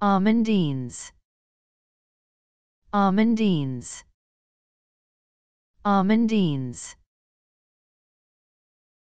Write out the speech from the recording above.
Almondines. Almondines. Almondines.